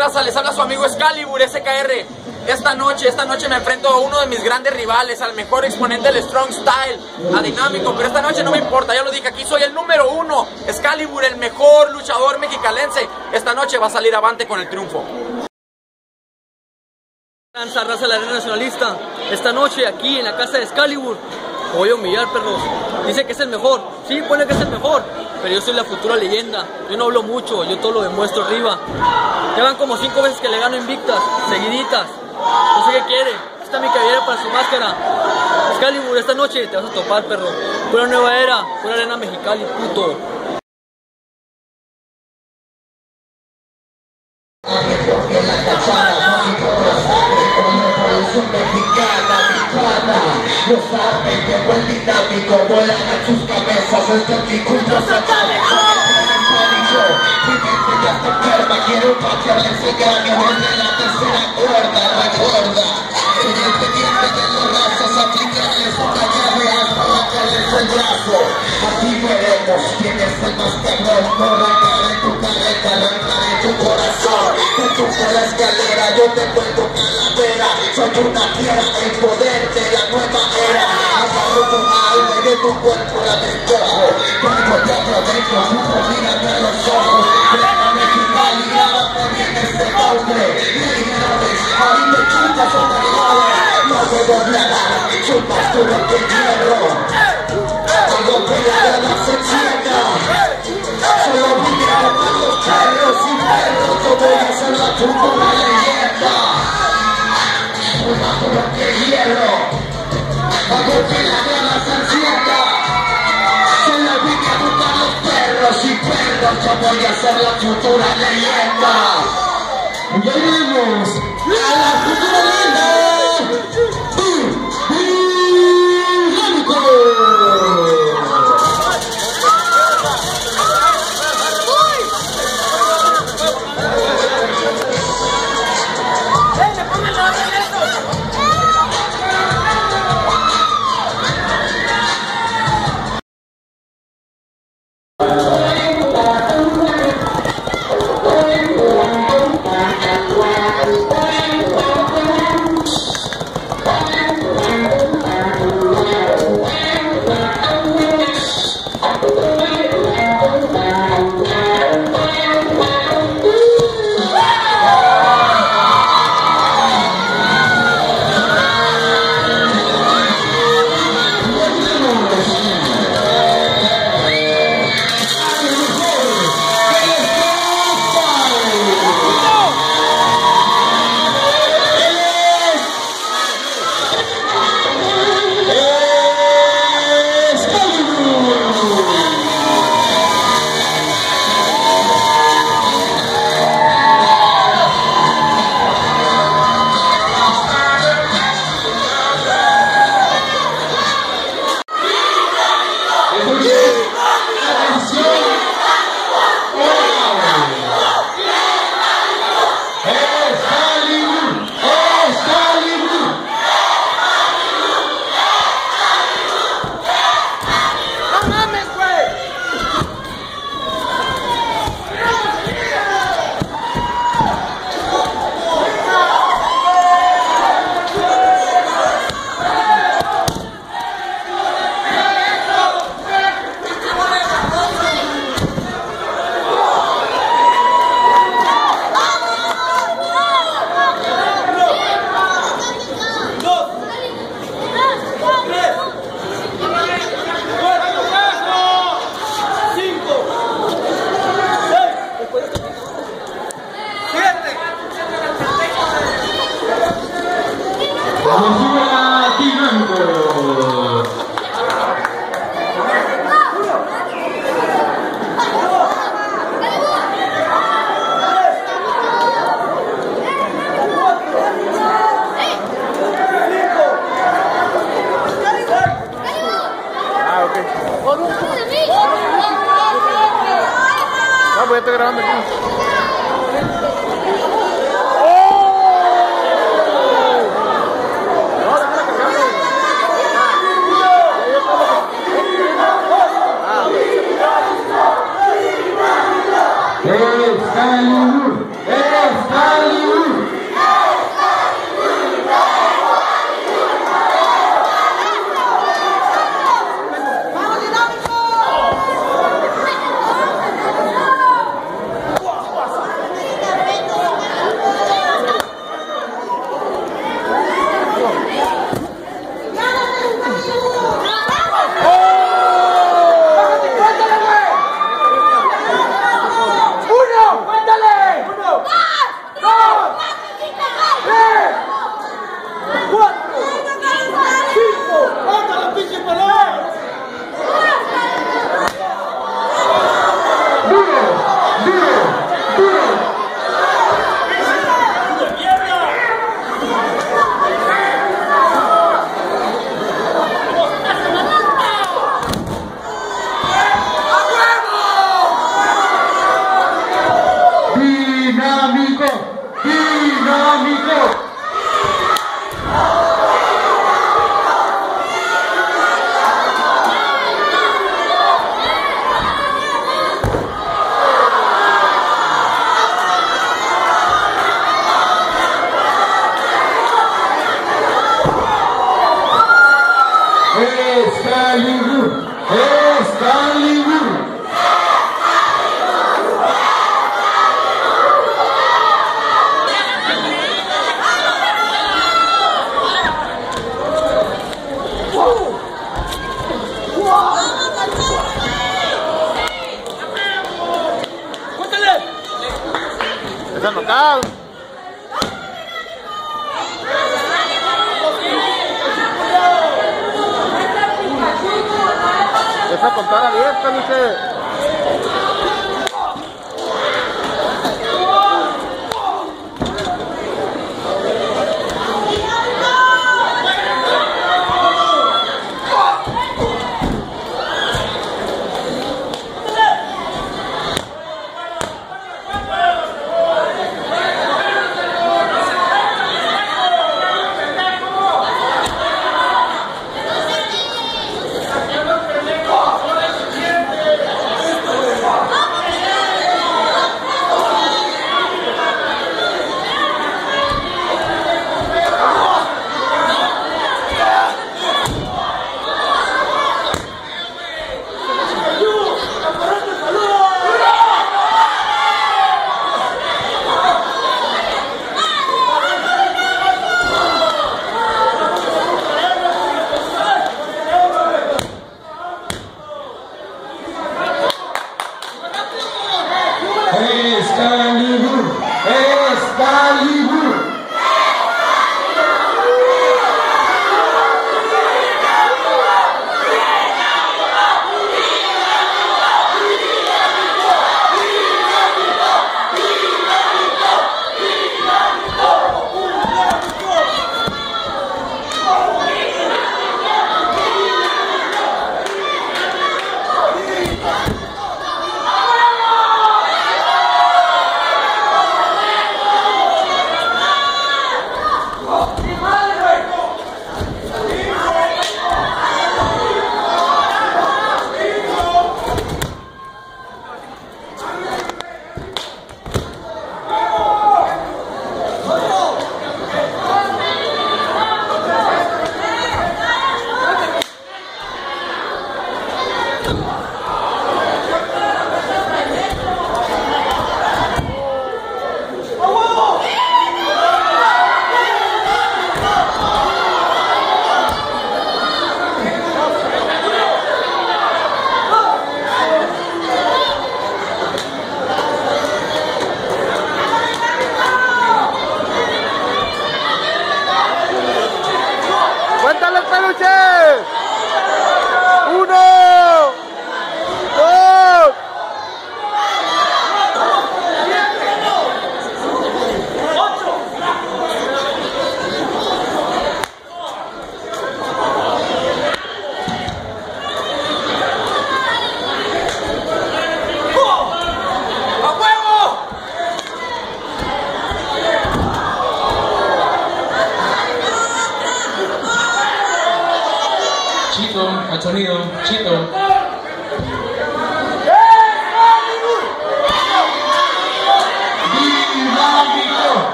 ¿Qué tal mi raza? Les habla su amigo Excalibur SKR. Esta noche, esta noche me enfrento a uno de mis grandes rivales, al mejor exponente del Strong Style, a Dinámico, pero esta noche no me importa, ya lo dije aquí, soy el número uno, Excalibur, el mejor luchador mexicalense. Esta noche va a salir avante con el triunfo. Raza de la arena nacionalista. Esta noche aquí en la casa de Excalibur voy a humillar, perros. Dice que es el mejor. Sí, pone que es el mejor. Pero yo soy la futura leyenda. Yo no hablo mucho, yo todo lo demuestro arriba. Ya van como cinco veces que le gano invictas, seguiditas. No sé qué quiere. Esta es mi cabellera para su máscara. Excalibur, esta noche te vas a topar, perro. Pura nueva era, pura arena mexicali, puto. No saben que buen dinámico vuelan a sus cabezas Este satánico Mi mente ya está enferma Quiero patear ese cráneo desde la tercera cuerda Recuerda. Independiente de los razas Aplicarles una llave hasta bajarles el brazo. Aquí veremos quién es el más cabrón No Te cruzo la escalera, yo te cuento calavera. Soy una fiera, el poder de la nueva era. Agarro tu alma y de tu cuerpo la despojo Traigo de adentro, supo mírame a los ojos. Plena mexicali, grábame bien este nombre Leyenores, a mí me chupas o te jodes No me doblarás, chupas tu lo que quiero. Hago pelea la sección Solo vine a los perros y perros. Yo voy a ser la futura leyenda Bajo lo que quiero Hago pelea de la sección Solo vine a los perros y perros Yo voy a ser la futura leyenda vemos a la futura leyenda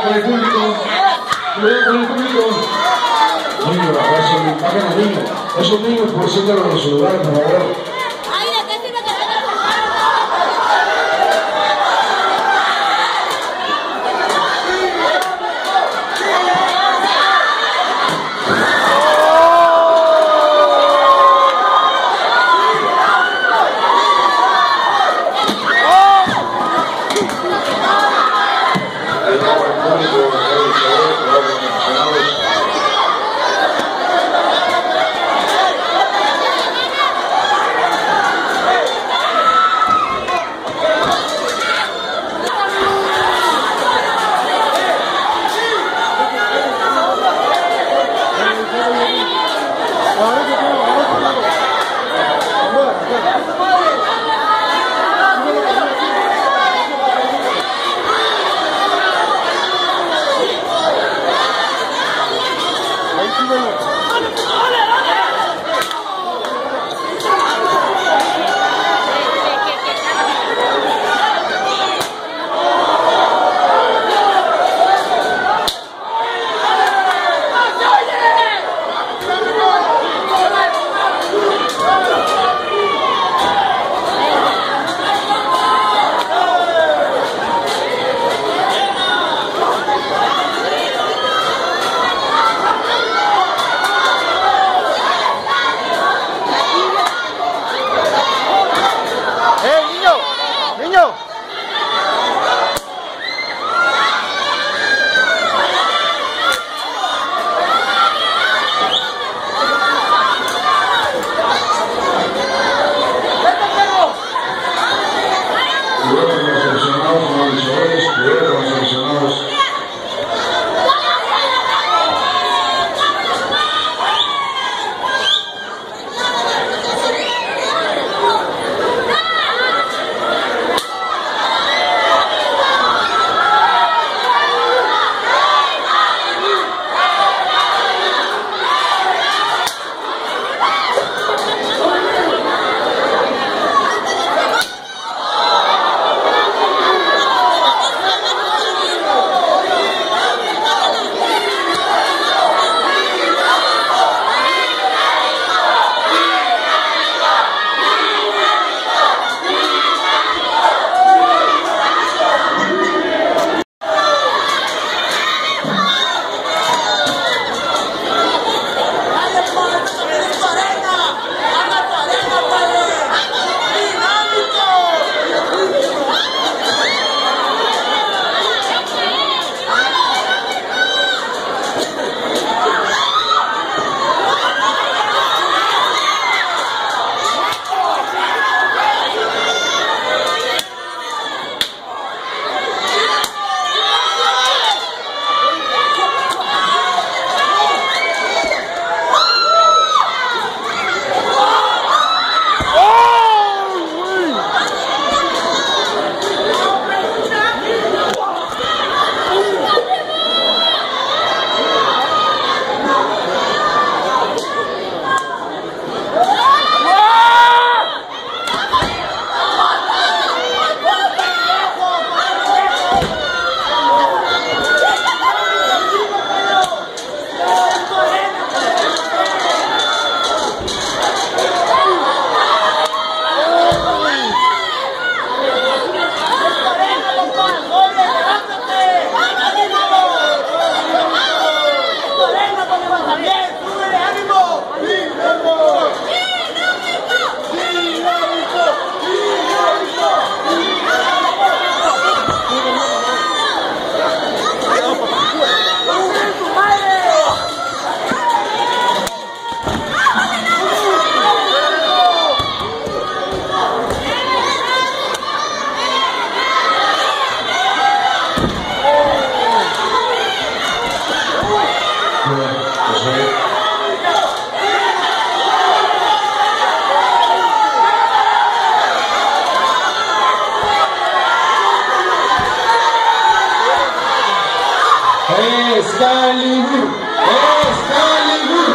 cuidado con el público, cuidado con el público. Niños, abracen, hagan niños. Esos niños, por ser de los celulares, por favor. Excalibur! Excalibur!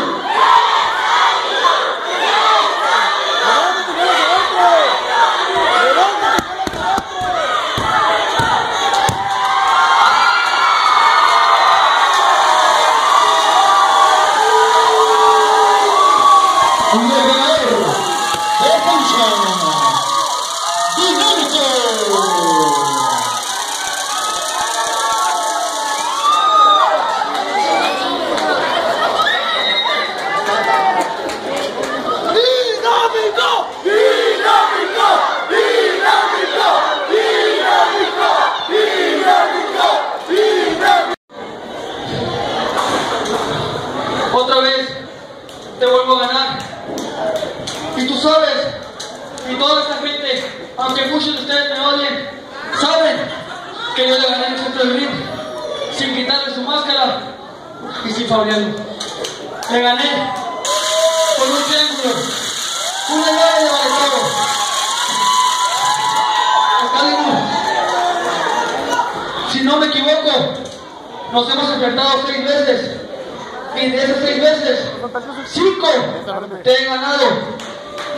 Te he ganado.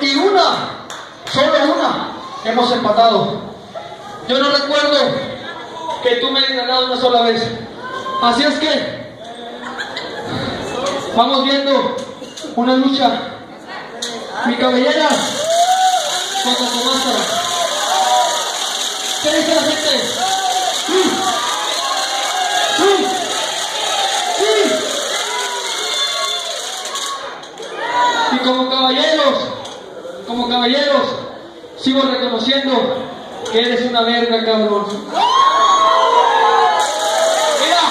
Y una, solo una, hemos empatado. Yo no recuerdo que tú me hayas ganado una sola vez. Así es que, vamos viendo una lucha. Mi cabellera contra tu máscara. ¿Qué dice la gente? ¡Sí! ¡Sí! ¡Sí! Y como caballeros, como caballeros, sigo reconociendo que eres una verga, cabrón. Mira,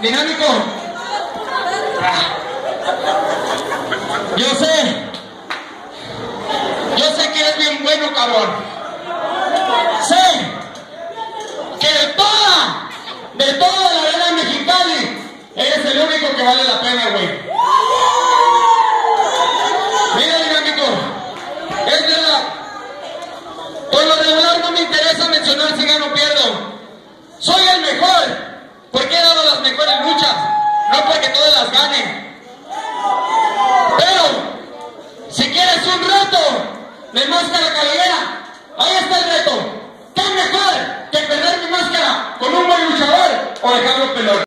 dinámico. Yo sé, yo sé que eres bien bueno, cabrón. Sé que de toda, de toda la arena mexicali, eres el único que vale la pena, güey. Mira, dinámico, es verdad. Por lo regular no me mencionar si gano pierdo. Soy el mejor, porque he dado las mejores luchas, no porque todas las ganen. Pero, si quieres un reto de máscara cabellera, ahí está el reto. ¿Qué mejor que perder mi máscara con un buen luchador o dejarlo pelón?